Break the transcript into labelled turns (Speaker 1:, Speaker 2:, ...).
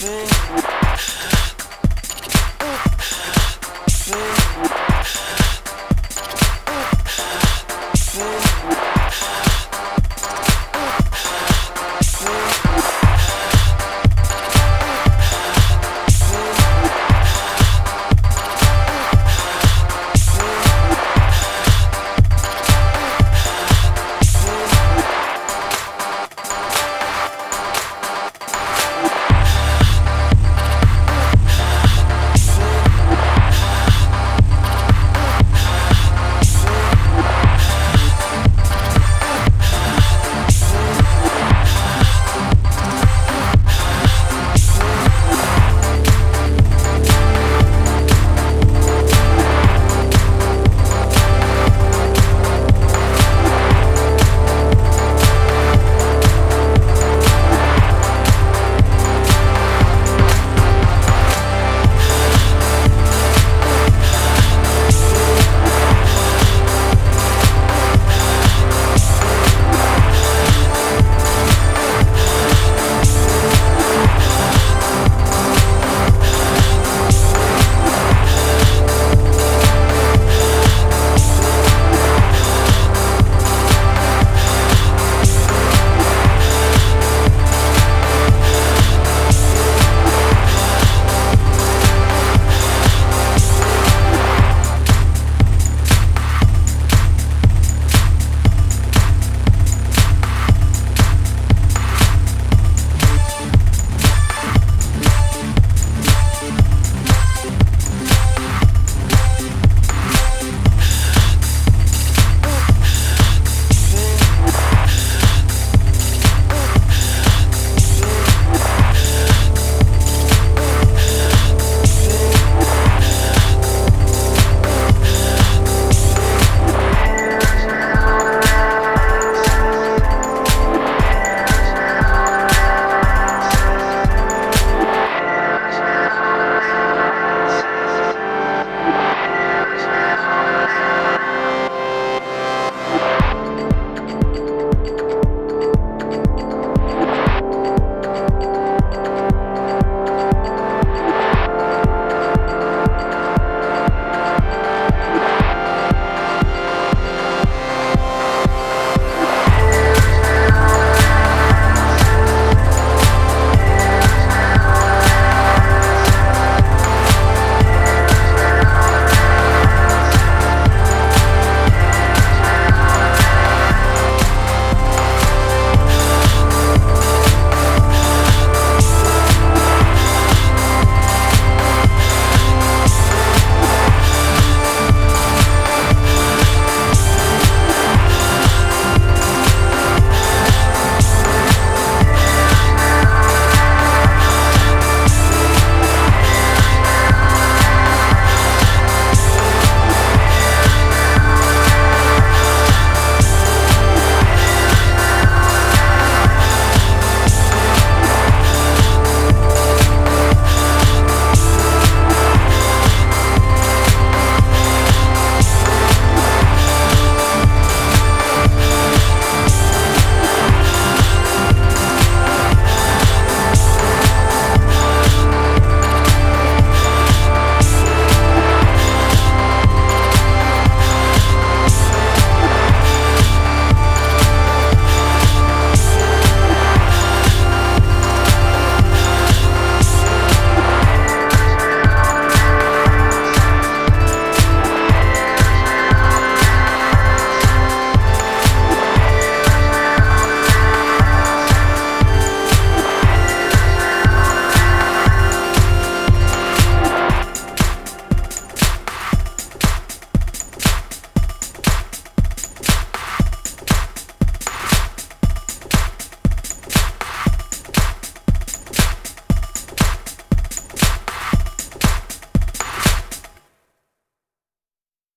Speaker 1: Música hum.